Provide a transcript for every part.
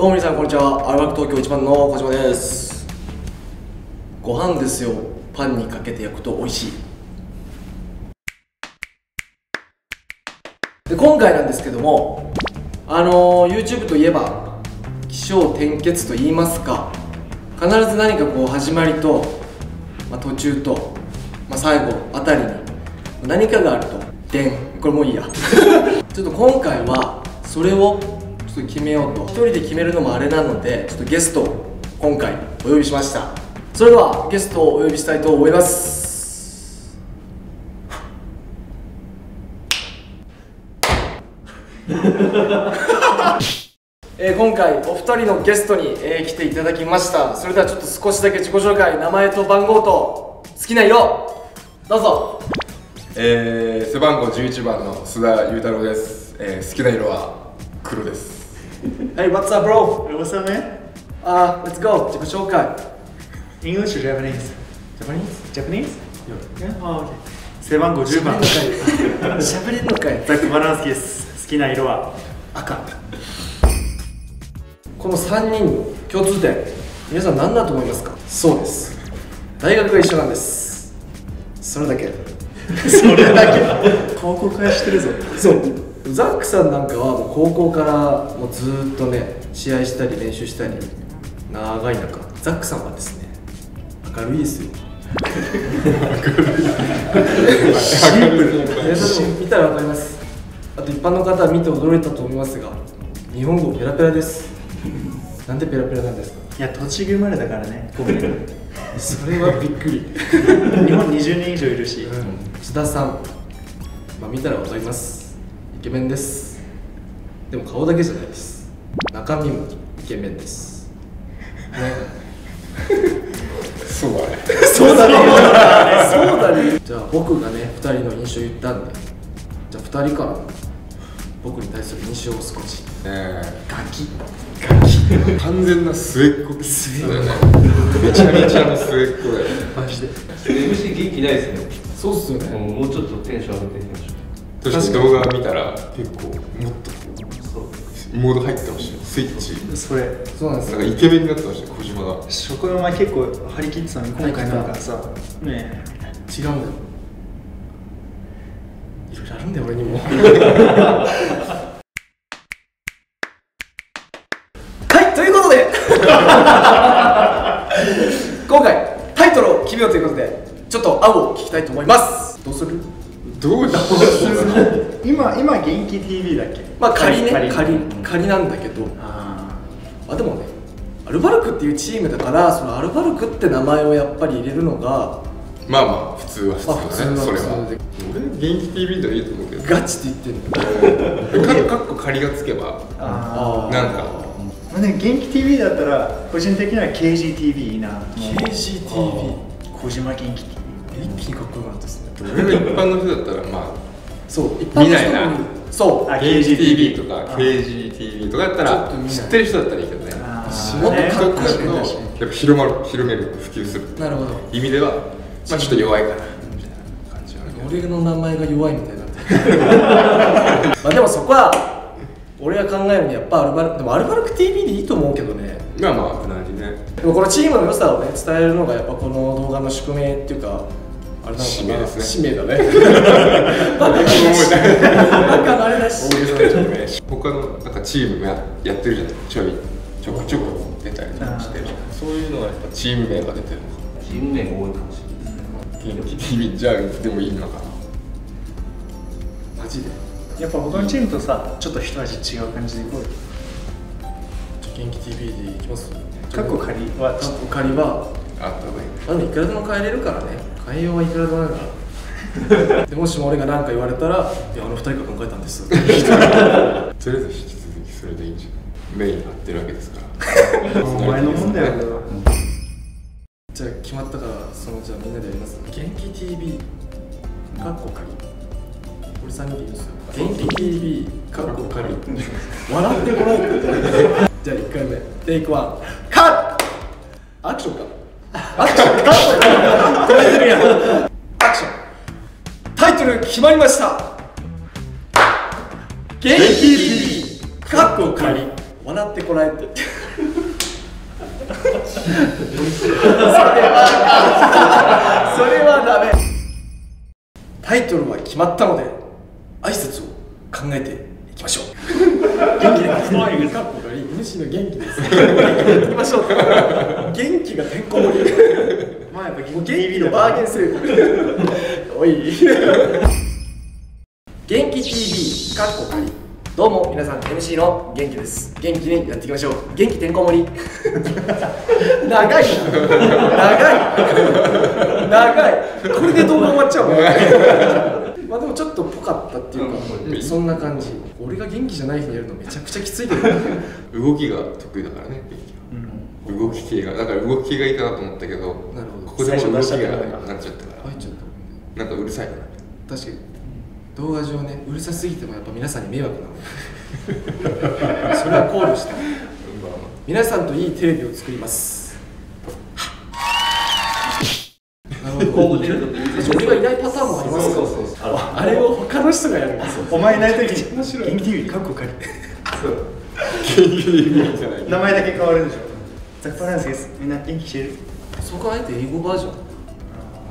どうも皆さんこんにちは。アルバルク東京一番の小島です。ご飯ですよ。パンにかけて焼くと美味しい。で今回なんですけどもあのー YouTube といえば起承転結と言いますか必ず何かこう始まりと、まあ、途中と、まあ、最後あたりに何かがあると。でん。これもういいや。ちょっと今回はそれをちょっと決めようと。一人で決めるのもあれなのでちょっとゲストを今回お呼びしました。それではゲストをお呼びしたいと思います。えー今回お二人のゲストに、えー来ていただきました。それではちょっと少しだけ自己紹介名前と番号と好きな色どうぞ。えー、背番号11番の須田裕太郎です、えー、好きな色は黒です。はい What's up bro? What's up, man? あ、Let's go 自己紹介 English or Japanese? Japanese? Japanese? Yeah. Oh, okay. 背番号10番。喋れんのかいザック・バランスキです。好きな色は？赤。この3人共通点皆さん何だと思いますか？そうです大学が一緒なんですそれだけそれだけ。高校からしてるぞ。そうザックさんなんかはもう高校からもうずーっとね試合したり練習したり長い中ザックさんはですね明るいですよ。シンプル。皆さんも見たら分かります。あと一般の方は見て驚いたと思いますが日本語ペラペラです。なんでペラペラなんですか？いや、栃木生まれだからね。ごめん。日それはびっくり。本20年以上いるし。津田さん、まあ、見たらわかりますイケメンです。でも顔だけじゃないです。中身もイケメンです。ね。そうだね。そうだね。そうだね。じゃあ僕がね2人の印象言ったんでじゃあ2人から。僕に対する印象を少し。えガキ。ー、完全な末っ子。末っ子。だよねめちゃめちゃの末っ子だよ。ねマジで。MC 元気ないですね。そうっすよね。もうちょっとテンション上げていきましょ確かに。動画見たら結構もっと。モード入ってましたよ。スイッチ。それ。そうなんですよ。なんかイケメンになってましたよ小島が。初回お前結構張り切ってたのに今回なんかさ、ね違うんだよ。いろいろあるんだよ俺にも。はいということで今回タイトルを決めようということでちょっと青を聞きたいと思います。どうする？どうしよう。今、今元気 TV だっけ？まあ仮ね。仮仮。仮なんだけど。ああでもねアルバルクっていうチームだからそのアルバルクって名前をやっぱり入れるのがまあまあ普通は普通まあ普通はだねそれは。俺元気 TV ではいいと思うけど。ガチって言ってんの？かかっこ仮がつけばー。あなんか。ー。まあね、元気 TV だったら、個人的には KGTV いいな。KGTV 小島元気。TV。一気にかっこよくなったですね。俺が一般の人だったらまあそう一般の人見ないなそうあ KGTV とかあ KGTV とかだったら知ってる人だったらいいけどね。もっとねかっこいいだとやっぱ広まる広める普及する。なるほど。意味ではまあちょっと弱いかな。みたいな感じは俺の名前が弱いみたいにな まあでもそこは俺が考えるにやっぱアルバルクでもアルバルク TV でいいと思うけどね。まあまあ無難にね。でもこのチームの良さをね伝えるのがやっぱこの動画の宿命っていうかあれなのかな使命ですね。使命だねあれだし大げさでちょっとね他のなんかチームもややってるじゃない。ちょいちょくちょく出たりとかしてそういうのがやっぱチーム名が出てるのかチーム名が多いかもしれない。じゃあでもい。いのかなマジでやっぱ他のチームとさ、ちょっと一味違う感じでいこうよ。元気 TV でいきます過去仮はカッコ仮はあった方がい。いあでもい。くらでも変えれるからね変えようはいくらでもあるから。でもしも俺が何か言われたら「いやあの二人が考えたんです」とりあえず引き続きそれでいいんじゃない？メイン張ってるわけですから。お前のもんだよ、これは。じゃあ決まったからそのじゃあみんなでやります。元気 TV カッコ仮。これ3人で言うんですよ。元気 TV カッコ仮。笑ってもらうじゃあ1回目。テイクワンカットアクションかアクションカット止めてるやんアクションタイトル決まりました。元気カッコ仮。笑ってこらえて。それはダメ。タイトルは決まったので挨拶を考えていきましょう元気で可愛いかっこがいい主の元気です。元気で。いきましょう元気がてんこ盛りまあやっぱ元気のバーゲンセール。おい。元気 TV かっこかりどうも皆さん MC の元気です。元気にやっていきましょう。元気てんこ盛り。長い。長い。長いこれで動画終わっちゃうもんでもちょっとぽかったっていうか、うん。そんな感じ。俺が元気じゃない日にやるのめちゃくちゃきついけど 動きが得意だからね元気は動き系が。だから動き系がいいかなと思ったけどなるほど。ここでも動きがなっちゃったから。入っちゃった。なんかうるさいな確かに。動画上ねうるさすぎてもやっぱ皆さんに迷惑なの。それは考慮して。皆さんといいテレビを作ります。なるほど。今後出るときに俺がいないの人がやるお前いない時に面白い。元気 TV かっこかり元気でいいんじゃない。名前だけ変わるでしょ。ザクパランスです。みんな元気してる。そこはあえて英語バージョン。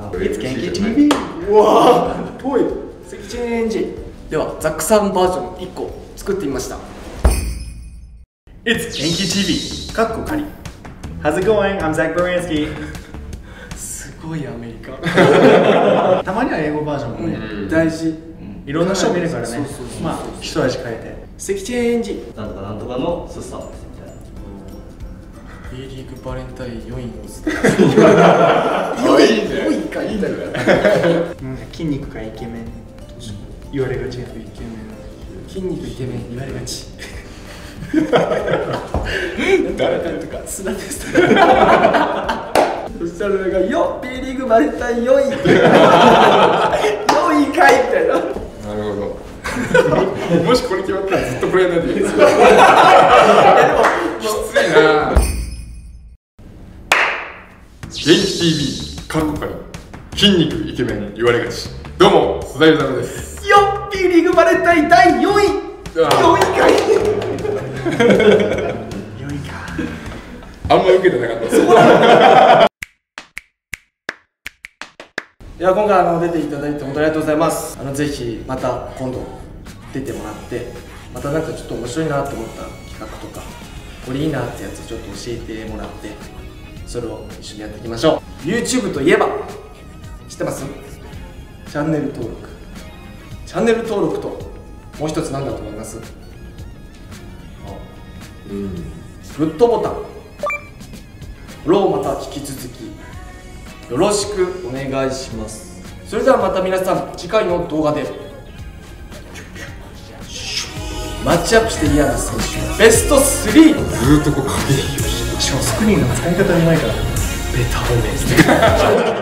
あ It's 元気。TV うわー遠い。関チェンジ。ではザックさんバージョン1個作ってみました。It's 元気 TV かっこかり。How's it going? I'm Zach Baranski すごいアメリカ。たまには英語バージョンもね、うん。大事いろんな人見るからね。まあ一味変え関チェンジなんとかなんとかのスッサン。ですみたいな B リーグバレンタイン4位のスあいいね。4位かいいんだよ筋肉かイケメン言われがちやイケメン。筋肉イケメン言われがち。誰かとか砂ですそしたらなんか「よっ B リーグバレンタイン4位」4位かいみたいななるほど。もしこれ決まったらずっとこれやらないといけないきついな。元気 TV 過去から筋肉イケメン言われがち。どうも須田ゆざのです。よっリーグバレンタイン第4位。4位かい。良いか。あんま受けてなかった。ですいや今回あの出ていただいて本当にありがとうございます。あのぜひまた今度出てもらってまたなんかちょっと面白いなと思った企画とかこれいいなってやつちょっと教えてもらってそれを一緒にやっていきましょう。YouTube といえば知ってます？チャンネル登録。チャンネル登録ともう一つ何だと思います？うん。グッドボタン。ローまた引き続きよろしくお願いします。それではまた皆さん次回の動画で。マッチアップして嫌な選手ベスト 3! ずーっとこう影でしかもスクリーンの使い方うまいから。ベタ褒め